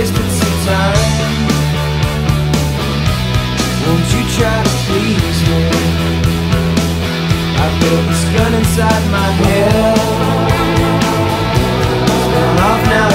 Wasted some time. Won't you try to please me? I built this gun inside my head. It's gone off now.